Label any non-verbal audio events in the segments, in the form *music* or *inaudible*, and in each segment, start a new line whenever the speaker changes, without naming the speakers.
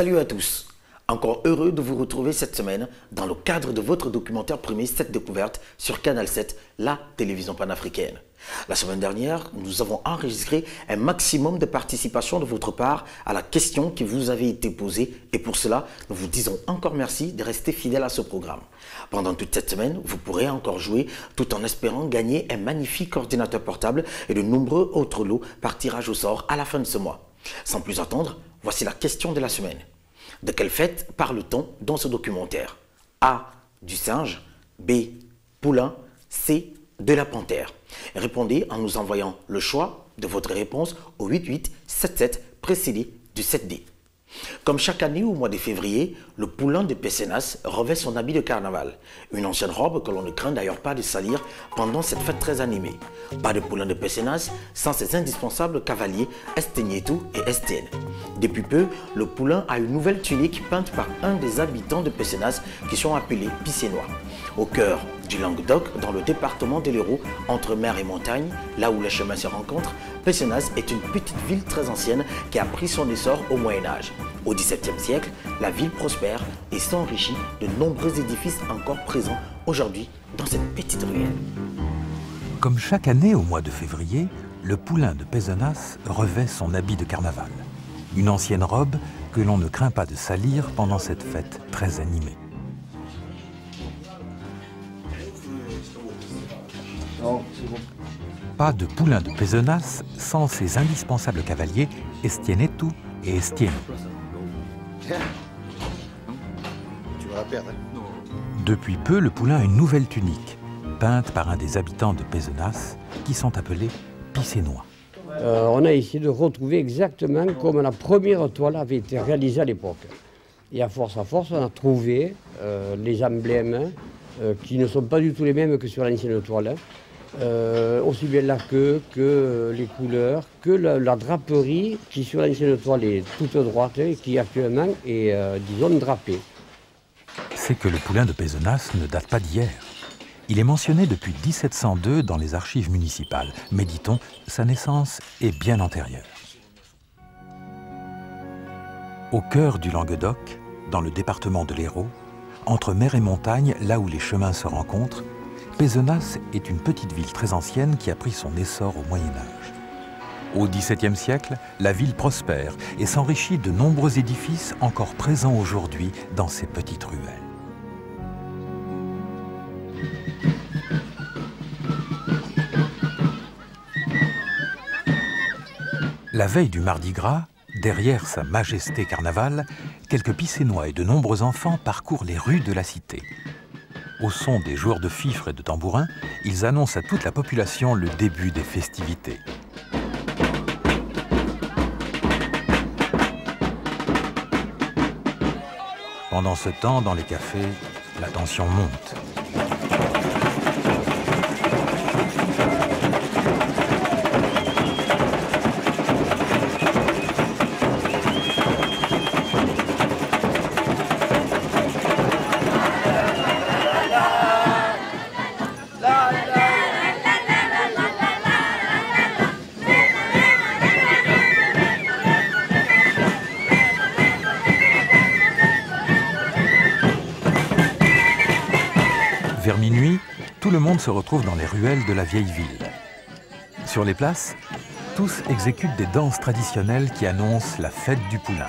Salut à tous. Encore heureux de vous retrouver cette semaine dans le cadre de votre documentaire premier Cette découverte sur Canal 7, la télévision panafricaine. La semaine dernière, nous avons enregistré un maximum de participation de votre part à la question qui vous avait été posée et pour cela, nous vous disons encore merci de rester fidèle à ce programme. Pendant toute cette semaine, vous pourrez encore jouer tout en espérant gagner un magnifique ordinateur portable et de nombreux autres lots par tirage au sort à la fin de ce mois. Sans plus attendre, voici la question de la semaine. De quelle fête parle-t-on dans ce documentaire? A. Du singe. B. Poulain. C. De la panthère. Répondez en nous envoyant le choix de votre réponse au 8877 précédé du 7D. Comme chaque année au mois de février, le poulain de Pécenas revêt son habit de carnaval. Une ancienne robe que l'on ne craint d'ailleurs pas de salir pendant cette fête très animée. Pas de poulain de Pécenas sans ses indispensables cavaliers Estegnetou et Estienne. Depuis peu, le poulain a une nouvelle tunique peinte par un des habitants de Pécenas qui sont appelés Picénois. Au cœur du Languedoc, dans le département de l'Hérault, entre mer et montagne, là où les chemins se rencontrent, Pécenas est une petite ville très ancienne qui a pris son essor au Moyen Âge. Au XVIIe siècle, la ville prospère et s'enrichit de nombreux édifices encore présents aujourd'hui dans cette petite ruelle.
Comme chaque année au mois de février, le poulain de Pézenas revêt son habit de carnaval. Une ancienne robe que l'on ne craint pas de salir pendant cette fête très animée. Pas de poulain de Pézenas sans ses indispensables cavaliers Estienetu et Estienne. Depuis peu, le poulain a une nouvelle tunique, peinte par un des habitants de Pézenas, qui sont appelés Picénois.
Euh, on a essayé de retrouver exactement comme la première toile avait été réalisée à l'époque. Et à force à force, on a trouvé euh, les emblèmes euh, qui ne sont pas du tout les mêmes que sur l'ancienne toile. Euh, aussi bien la queue que les couleurs, que la, la draperie qui sur l'ancienne toile est toute droite et qui actuellement est, euh, disons, drapée.
C'est que le poulain de Pézenas ne date pas d'hier. Il est mentionné depuis 1702 dans les archives municipales, mais dit-on, sa naissance est bien antérieure. Au cœur du Languedoc, dans le département de l'Hérault, entre mer et montagne, là où les chemins se rencontrent, Pézenas est une petite ville très ancienne qui a pris son essor au Moyen Âge. Au XVIIe siècle, la ville prospère et s'enrichit de nombreux édifices encore présents aujourd'hui dans ces petites ruelles. La veille du Mardi Gras, derrière sa majesté carnaval, quelques Picénois et de nombreux enfants parcourent les rues de la cité. Au son des joueurs de fifres et de tambourins, ils annoncent à toute la population le début des festivités. Pendant ce temps, dans les cafés, la tension monte. Se retrouve dans les ruelles de la vieille ville. Sur les places, tous exécutent des danses traditionnelles qui annoncent la fête du poulain.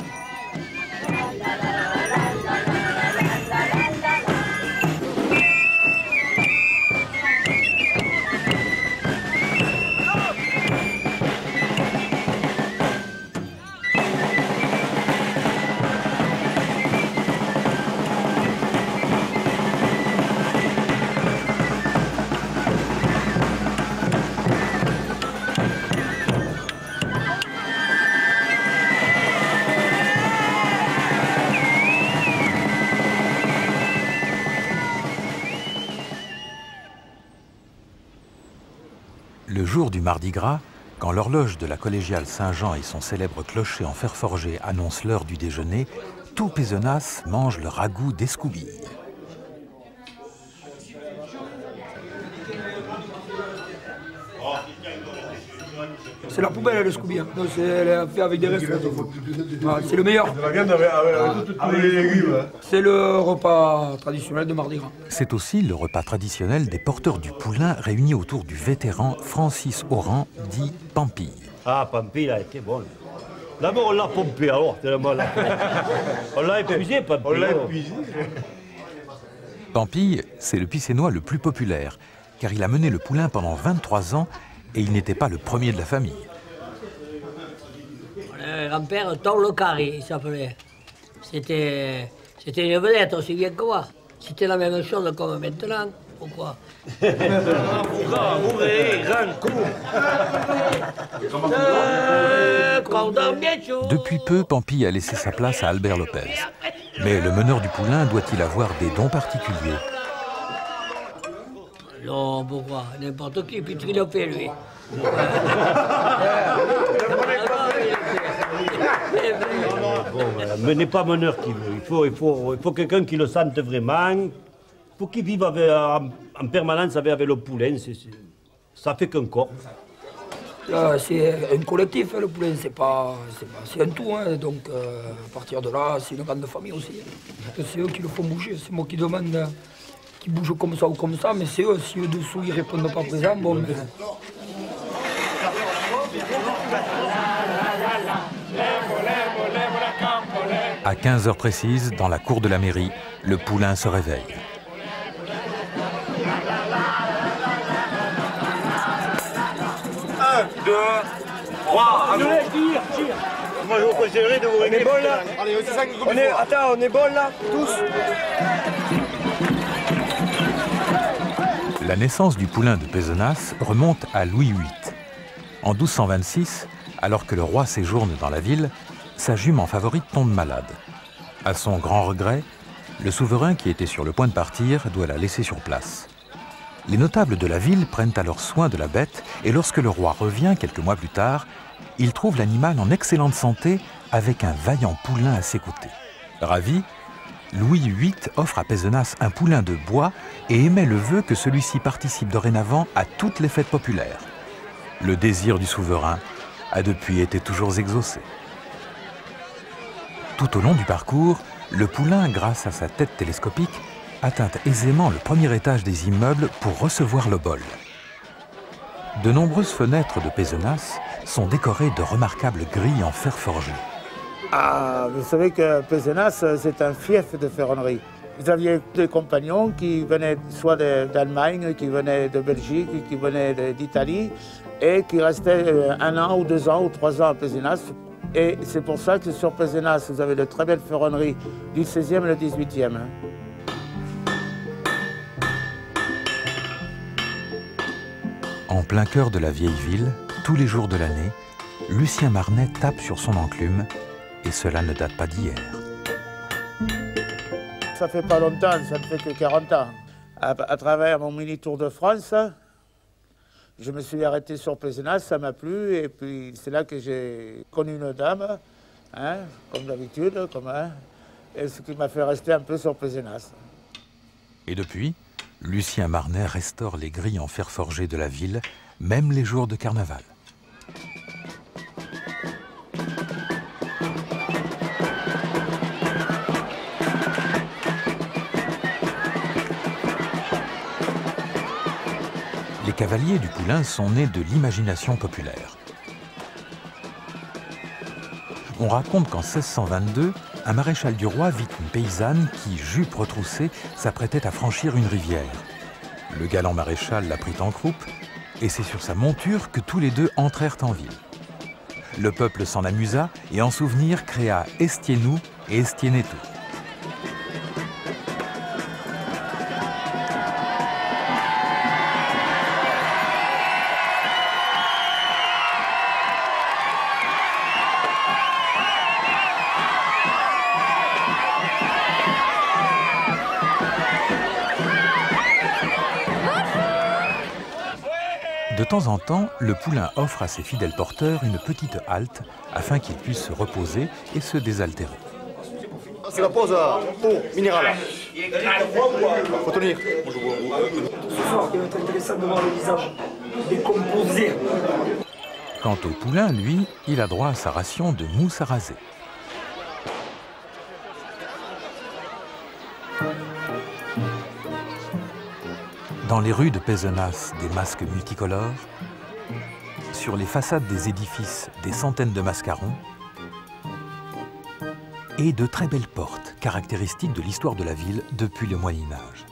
Jour du Mardi Gras, quand l'horloge de la collégiale Saint-Jean et son célèbre clocher en fer forgé annoncent l'heure du déjeuner, tout Pézenas mange le ragoût d'escoubille.
C'est la poubelle le Scooby. Hein. C'est fait avec des restes. c'est le meilleur. C'est le repas traditionnel de Mardi Gras.
C'est aussi le repas traditionnel des porteurs du poulain réunis autour du vétéran Francis Oran, dit Pampille.
Ah, Pampille a été bon. D'abord, on l'a pompé, alors, tellement là. *laughs* On l'a épuisé, Pampille. On l'a épuisé.
Pampille, c'est le Picénois le plus populaire, car il a mené le poulain pendant 23 ans et il n'était pas le premier de la famille.
Le grand-père Tom Carré, il s'appelait. C'était, c'était une vedette aussi bien que moi. C'était la même chose comme maintenant. Pourquoi
Depuis peu, Pampille a laissé sa place à Albert Lopez. Mais le meneur du poulain doit-il avoir des dons particuliers?
Non, pourquoi N'importe qui, puis il a fait, lui.
mais n'est pas meneur qui veut. Il faut, il faut, il faut quelqu'un qui le sente vraiment, pour qu'il vive en, permanence avec, avec le poulain. ça fait qu'un corps.
Euh, c'est un collectif, le poulain, c'est pas, c'est un tout. Hein, donc, euh, à partir de là, c'est une grande famille aussi. C'est eux qui le font bouger. C'est moi qui demande qu'ils bougent comme ça ou comme ça, mais c'est eux. Si eux dessous, ils répondent pas présent, bon. Mais...
À 15h précises, dans la cour de la mairie, le poulain se réveille.
deux, trois. tire, tire. Moi, je vous conseillerais de vous On est bon là Allez, c'est ça on est, Attends, on est bon là, tous
La naissance du poulain de Pézenas remonte à Louis VIII. En 1226, alors que le roi séjourne dans la ville, sa jument favorite tombe malade. À son grand regret, le souverain qui était sur le point de partir doit la laisser sur place. Les notables de la ville prennent alors soin de la bête et lorsque le roi revient quelques mois plus tard, il trouve l'animal en excellente santé avec un vaillant poulain à ses côtés. Ravi, Louis VIII offre à Pézenas un poulain de bois et émet le vœu que celui-ci participe dorénavant à toutes les fêtes populaires. Le désir du souverain a depuis été toujours exaucé. Tout au long du parcours, le poulain, grâce à sa tête télescopique, atteint aisément le premier étage des immeubles pour recevoir le bol. De nombreuses fenêtres de Pézenas sont décorées de remarquables grilles en fer forgé.
Ah, vous savez que Pézenas, c'est un fief de ferronnerie. Vous aviez des compagnons qui venaient soit d'Allemagne, qui venaient de Belgique, qui venaient d'Italie, et qui restaient euh, un an ou deux ans ou trois ans à Pézenas. Et c'est pour ça que sur Pézenas, vous avez de très belles ferronneries du 16e et du 18e.
En plein cœur de la vieille ville, tous les jours de l'année, Lucien Marnet tape sur son enclume, et cela ne date pas d'hier.
Ça fait pas longtemps, ça ne fait que 40 ans. À, travers mon mini Tour de France, je me suis arrêté sur Pézenas, ça m'a plu, et puis c'est là que j'ai connu une dame, hein, comme d'habitude, comme, hein, et ce qui m'a fait rester un peu sur Pézenas.
Et depuis Lucien Marnet restaure les grilles en fer forgé de la ville, même les jours de carnaval. Les cavaliers du Poulain sont nés de l'imagination populaire. On raconte qu'en 1622, un maréchal du roi vit une paysanne qui, jupe retroussée, s'apprêtait à franchir une rivière. Le galant maréchal la prit en croupe, et c'est sur sa monture que tous les deux entrèrent en ville. Le peuple s'en amusa et en souvenir créa Estienou et Estieneto. De temps en temps, le poulain offre à ses fidèles porteurs une petite halte afin qu'ils puissent se reposer et se désaltérer.
C'est la pause pour minéral. Faut tenir.
Ce soir, il va être intéressant de voir le visage décomposé.
Quant au poulain, lui, il a droit à sa ration de mousse à raser. Dans les rues de Pézenas, des masques multicolores. Sur les façades des édifices, des centaines de mascarons. Et de très belles portes, caractéristiques de l'histoire de la ville depuis le Moyen Âge.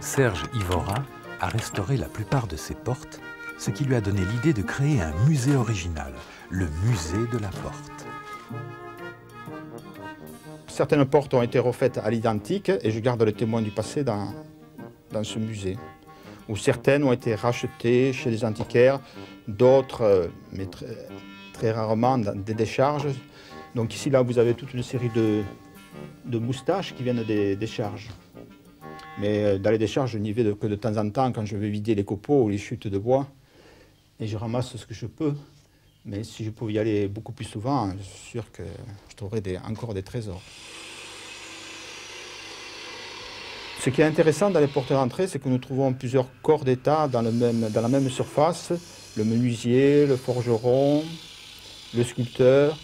Serge Ivora a restauré la plupart de ces portes, ce qui lui a donné l'idée de créer un musée original, le musée de la porte.
Certaines portes ont été refaites à l'identique et je garde le témoin du passé dans, dans ce musée. Où certaines ont été rachetées chez les antiquaires, d'autres, euh, mais très, très, rarement, dans des décharges. Donc ici, là, vous avez toute une série de, de moustaches qui viennent des décharges. Mais euh, dans les décharges, je n'y vais que de temps en temps quand je veux vider les copeaux ou les chutes de bois. Et je ramasse ce que je peux. Mais si je pouvais y aller beaucoup plus souvent, je suis sûr que je trouverais encore des trésors. Ce qui est intéressant dans les portes d'entrée, c'est que nous trouvons plusieurs corps d'État dans, dans, la même surface. Le menuisier, le forgeron, le sculpteur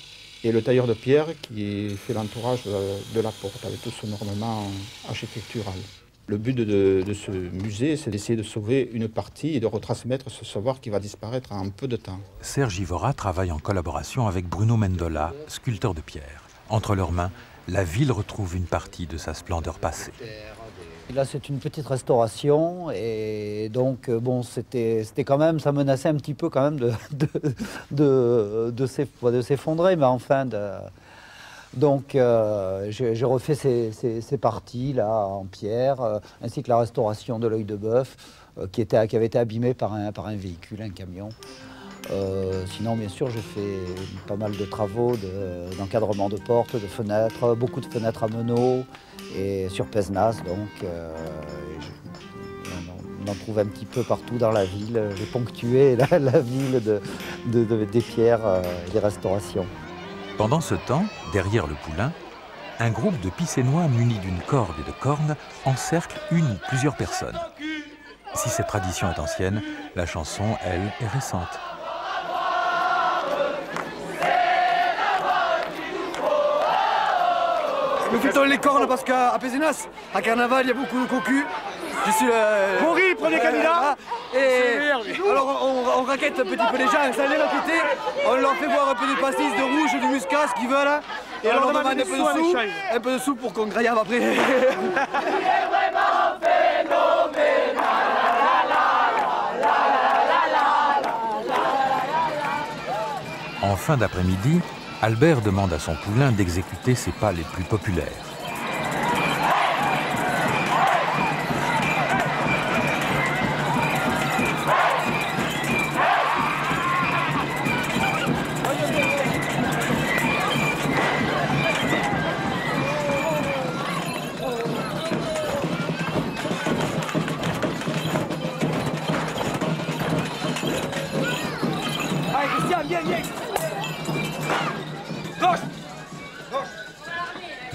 et le tailleur de pierre qui fait l'entourage de la porte avec tout son ornement architectural. Le but de, ce musée, c'est d'essayer de sauver une partie et de retransmettre ce savoir qui va disparaître en peu de temps.
Serge Ivora travaille en collaboration avec Bruno Mendola, sculpteur de pierre. Entre leurs mains, la ville retrouve une partie de sa splendeur passée.
Là, c'est une petite restauration et donc, euh, bon, c'était quand même, ça menaçait un petit peu quand même de, *laughs* de, de s'effondrer, mais enfin, de, donc euh, j'ai refait ces, parties-là en pierre, euh, ainsi que la restauration de l'œil de bœuf, euh, qui, avait été abîmé par un, véhicule, un camion. sinon, bien sûr, j'ai fait pas mal de travaux d'encadrement de, portes, de fenêtres, beaucoup de fenêtres à meneaux et sur Pesnas. Donc, on en trouve un petit peu partout dans la ville. J'ai ponctué *laughs* la, ville de, des pierres des restaurations.
Pendant ce temps, derrière le poulain, un groupe de Pissénois munis d'une corde et de cornes encercle une ou plusieurs personnes. Si cette tradition est ancienne, la chanson, elle, est récente.
Nous les cornes parce qu'à Pézenas, à Carnaval, il y a beaucoup de cocus. Je suis
le. Maury, premier candidat
Et alors on, raquette un petit peu les gens, ça les raqueter. On leur fait boire un peu de pastis, de rouge, de muscat, ce qu'ils veulent. Et alors on demande un peu de sous, un peu de sous pour qu'on graillave après.
En fin d'après-midi, Albert demande à son poulain d'exécuter ses pas les plus populaires.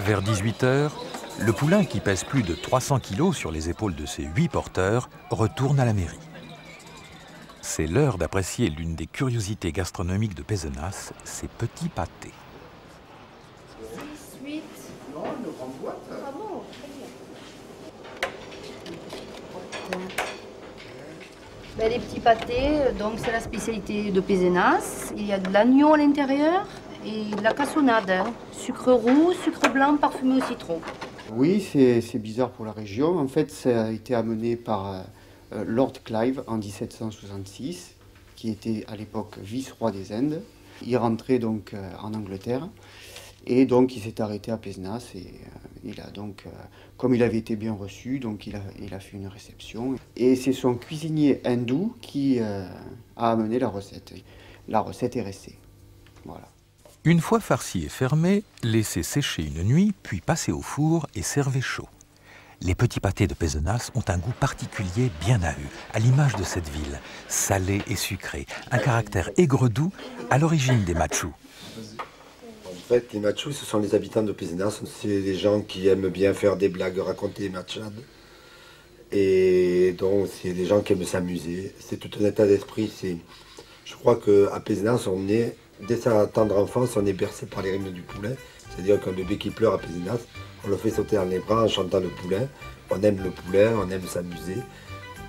Vers 18h, le poulain qui pèse plus de 300 kg sur les épaules de ses huit porteurs retourne à la mairie. C'est l'heure d'apprécier l'une des curiosités gastronomiques de Pézenas, ses petits pâtés.
Ben, les petits pâtés, donc c'est la spécialité de Pézenas. Il y a de l'agneau à l'intérieur, et la cassonade. Hein. Sucre roux, sucre blanc parfumé au citron.
Oui, c'est bizarre pour la région. En fait, ça a été amené par euh, Lord Clive en 1766, qui était à l'époque vice-roi des Indes. Il rentrait donc euh, en Angleterre et donc il s'est arrêté à Pesnas et euh, il a donc, comme il avait été bien reçu, donc il a fait une réception. Et c'est son cuisinier hindou qui a amené la recette. La recette est restée. Voilà.
Une fois farci et fermé, laissez sécher une nuit, puis passez au four et servez chaud. Les petits pâtés de Pézenas ont un goût particulier bien à eux, à l'image de cette ville, salé et sucré, un caractère aigre-doux à l'origine des machous.
fait, les machous, ce sont les habitants de Pézenas. C'est des gens qui aiment bien faire des blagues, raconter des machades. Et donc, c'est des gens qui aiment s'amuser. C'est tout un état d'esprit. Je crois qu'à Pézenas, on est, dès sa tendre enfance, on est bercé par les rimes du poulain. C'est-à-dire qu'un bébé qui pleure à Pézenas, on le fait sauter dans les bras en chantant le poulain. On aime le poulain, on aime s'amuser.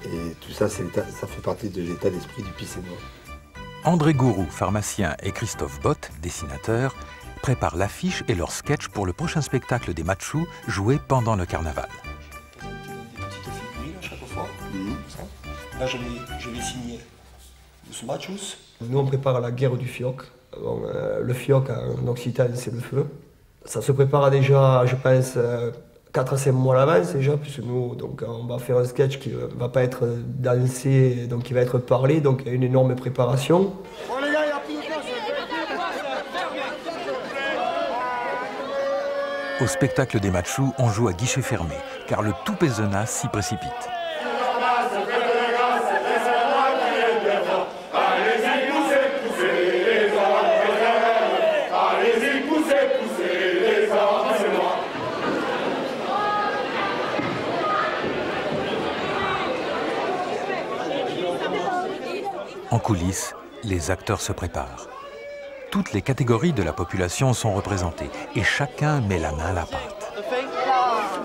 Et tout ça, ça fait partie de l'état d'esprit du Pissénois.
André Gourou, pharmacien, et Christophe Bott, dessinateur, préparent l'affiche et leur sketch pour le prochain spectacle des Machous joué pendant le carnaval.
Des petites figurines à chaque fois. Là, je vais, je vais signer. Nous, on prépare la guerre du fioc. Euh, le fioc en occitan, c'est le feu. Ça se prépare déjà, je pense, 4 à 5 mois à l'avance déjà, puisque nous, donc, on va faire un sketch qui ne va pas être dansé, donc qui va être parlé, donc il y a une énorme préparation.
Au spectacle des Machous, on joue à guichet fermé, car le tout Pézenas s'y précipite. Coulisses, les acteurs se préparent. Toutes les catégories de la population sont représentées et chacun met la main à la pâte.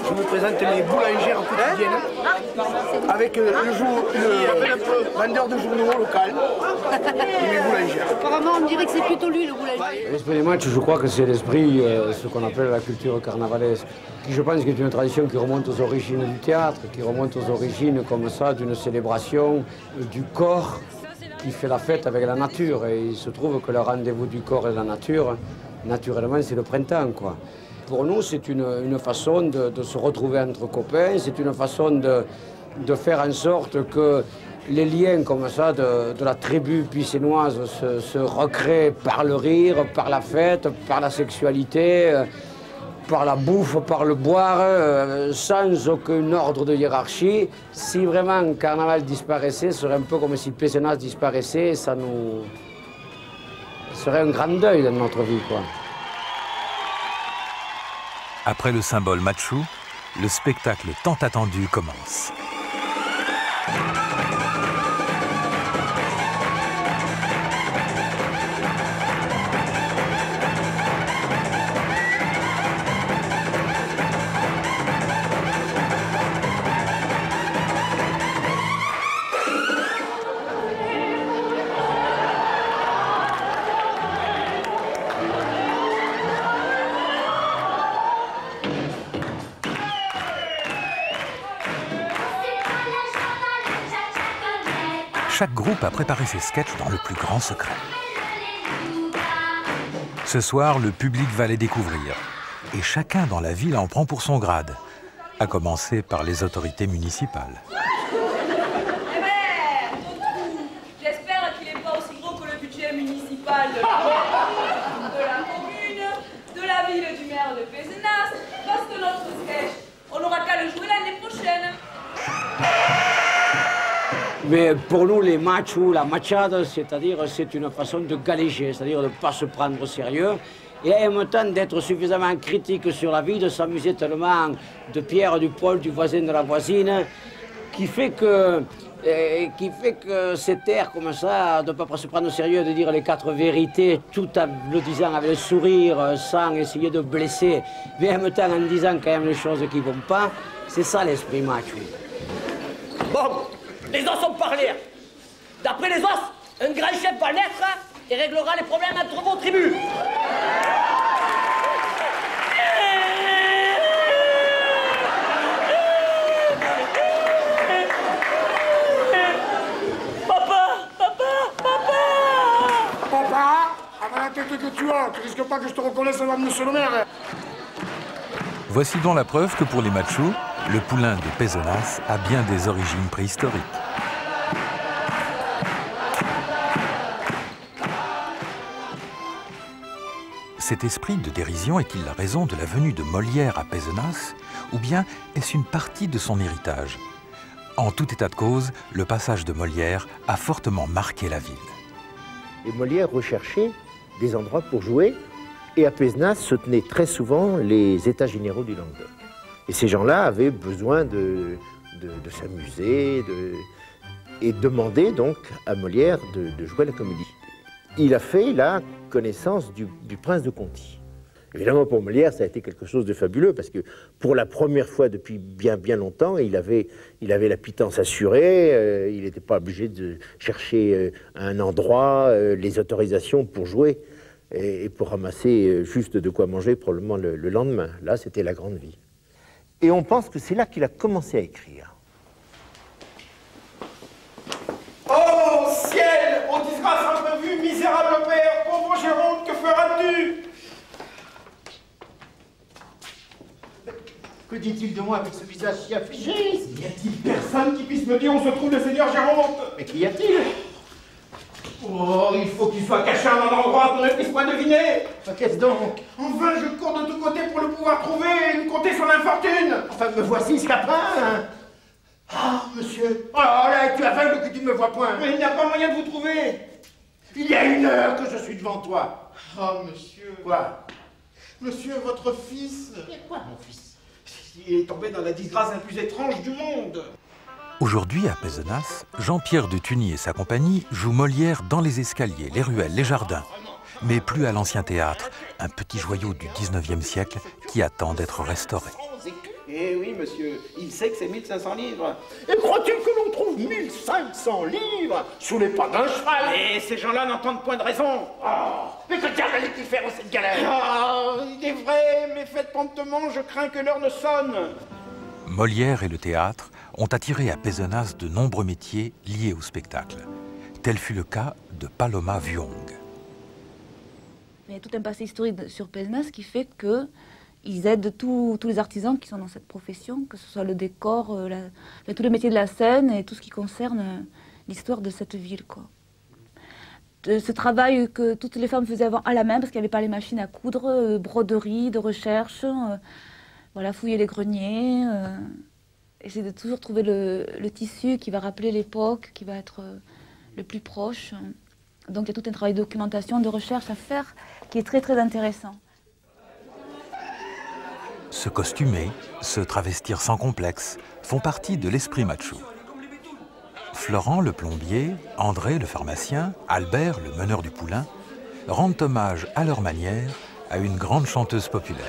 Je me présente les boulangères quotidiennes avec euh, le, jour, le vendeur de journaux local et les boulangères.
Apparemment, on dirait que c'est plutôt lui le boulanger.
L'esprit des matchs, je crois que c'est l'esprit, euh, ce qu'on appelle la culture carnavalesque, qui je pense est une tradition qui remonte aux origines du théâtre, qui remonte aux origines comme ça d'une célébration euh, du corps qui fait la fête avec la nature. Et il se trouve que le rendez-vous du corps et de la nature, naturellement, c'est le printemps. Quoi. Pour nous, c'est une, façon de, se retrouver entre copains, c'est une façon de, faire en sorte que les liens comme ça de, la tribu puissénoise se, se recréent par le rire, par la fête, par la sexualité par la bouffe, par le boire, euh, sans aucun ordre de hiérarchie. Si vraiment Carnaval disparaissait, ce serait un peu comme si Pézenas disparaissait, ça nous... Ce serait un grand deuil dans notre vie.
Après le symbole Machu, le spectacle tant attendu commence. Chaque groupe a préparé ses sketchs dans le plus grand secret. Ce soir, le public va les découvrir. Et chacun dans la ville en prend pour son grade, à commencer par les autorités municipales.
Mais pour nous, les matchs ou la machade, c'est-à-dire c'est une façon de galéger, c'est-à-dire de ne pas se prendre au sérieux et en même temps d'être suffisamment critique sur la vie, de s'amuser tellement de Pierre, du Paul, du voisin, de la voisine, qui fait que, eh, qui fait que cet air comme ça, de ne pas se prendre au sérieux, de dire les quatre vérités, tout en le disant avec le sourire, sans essayer de blesser, mais en même temps en disant quand même les choses qui ne vont pas, c'est ça l'esprit match.
Les os ont parlé. D'après les os, un grand chef va naître et réglera les problèmes entre vos tribus.
Papa Papa Papa Papa Avec la tête que tu as, tu risques pas que je te reconnaisse devant monsieur le maire.
Voici donc la preuve que pour les machos, le poulain de Pézenas a bien des origines préhistoriques. Cet esprit de dérision est-il la raison de la venue de Molière à Pézenas ou bien est-ce une partie de son héritage? En tout état de cause, le passage de Molière a fortement marqué la ville.
Et Molière recherchait des endroits pour jouer Et à Pézenas se tenaient très souvent les états généraux du Languedoc. Et ces gens-là avaient besoin de, s'amuser de, et demandaient donc à Molière de, de, jouer la comédie. Il a fait la connaissance du, prince de Conti. Évidemment, pour Molière, ça a été quelque chose de fabuleux parce que pour la première fois depuis bien bien longtemps, il avait, il avait la pitance assurée. Euh, il n'était pas obligé de chercher euh, un endroit, euh, les autorisations pour jouer et, pour ramasser juste de quoi manger probablement le, le lendemain. Là, c'était la grande vie. Et on pense que c'est là qu'il a commencé à écrire.
Que dit-il de moi avec ce visage si affligé Y a-t-il personne qui puisse me dire où se trouve le Seigneur Géronte Mais qu'y a-t-il? Oh, il faut qu'il soit caché à un endroit qu'on ne puisse pas deviner. Qu'est-ce donc? Enfin, je cours de tous côtés pour le pouvoir trouver et me compter son infortune Enfin, me voici, scapin Ah, monsieur. Oh là, tu aveugle que tu ne me vois point. Mais il n'y a pas moyen de vous trouver. Il y a une heure que je suis devant toi. Oh, monsieur. Quoi? Monsieur, votre fils.
Mais quoi, mon fils
il est tombé dans la disgrâce la plus étrange du monde.
Aujourd'hui, à Pézenas, Jean-Pierre de Tuny et sa compagnie jouent Molière dans les escaliers, les ruelles, les jardins. Mais plus à l'ancien théâtre, un petit joyau du 19e siècle qui attend d'être restauré.
Eh oui, monsieur, il sait que c'est 1500 livres. Et crois-tu que l'on trouve 1500 livres sous les pas d'un cheval Et ces gens-là n'entendent point de raison. Oh, mais que diable allait-il faire en cette galère? Ah, il est vrai, mais faites promptement, je crains que l'heure ne sonne.
Molière et le théâtre ont attiré à Pézenas de nombreux métiers liés au spectacle. Tel fut le cas de Paloma Vuong.
Il y a tout un passé historique sur Pézenas qui fait que ils aident tous les artisans qui sont dans cette profession, que ce soit le décor, euh, tous les métiers de la scène et tout ce qui concerne euh, l'histoire de cette ville. Ce travail que toutes les femmes faisaient avant à la main, parce qu'il n'y avait pas les machines à coudre, euh, broderie, de recherche, voilà, fouiller les greniers, essayer de toujours trouver le, le tissu qui va rappeler l'époque, qui va être le plus proche. Donc il y a tout un travail de documentation, de recherche à faire qui est très très intéressant.
Se costumer, se travestir sans complexe font partie de l'esprit macho. Florent le plombier, André le pharmacien, Albert le meneur du poulain rendent hommage à leur manière à une grande chanteuse populaire.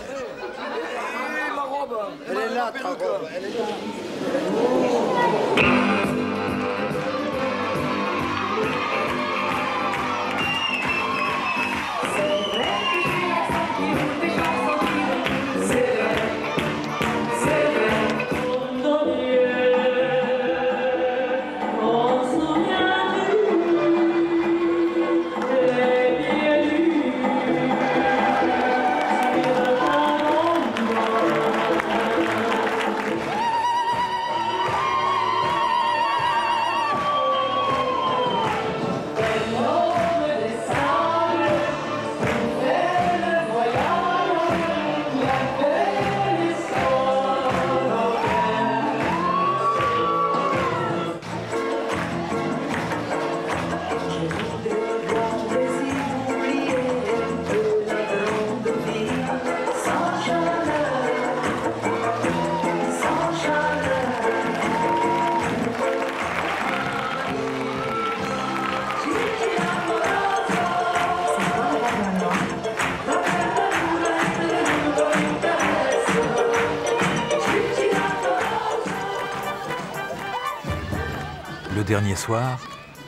Soir,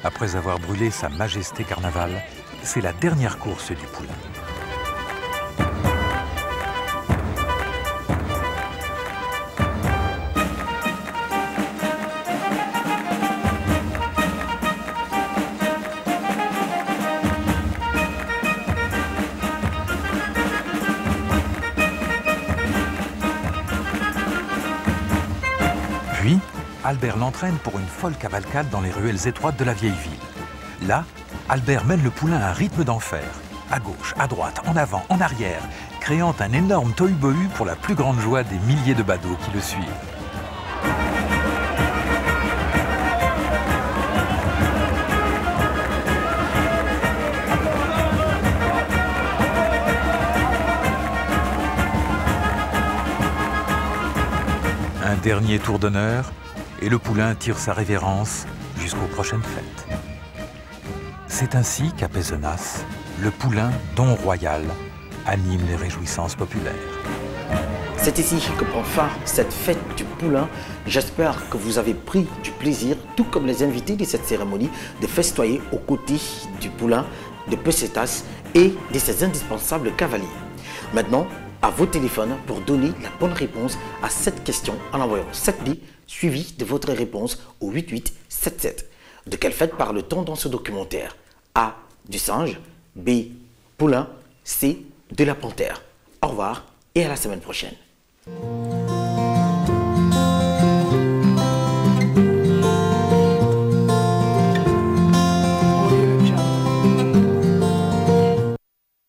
après avoir brûlé Sa Majesté Carnaval, c'est la dernière course du poulain. Albert l'entraîne pour une folle cavalcade dans les ruelles étroites de la vieille ville. Là, Albert mène le poulain à un rythme d'enfer, à gauche, à droite, en avant, en arrière, créant un énorme tohu-bohu pour la plus grande joie des milliers de badauds qui le suivent. Un dernier tour d'honneur, et le poulain tire sa révérence jusqu'aux prochaines fêtes. C'est ainsi qu'à Pézenas, le poulain don royal anime les réjouissances populaires.
C'est ici que prend fin cette fête du poulain. J'espère que vous avez pris du plaisir, tout comme les invités de cette cérémonie, de festoyer aux côtés du poulain de Pesetas et de ses indispensables cavaliers. Maintenant, à vos téléphones pour donner la bonne réponse à cette question en envoyant 7D suivi de votre réponse au 8877. De quelle fête parle-t-on dans ce documentaire? A. Du singe. B. Poulain. C. De la panthère. Au revoir et à la semaine prochaine.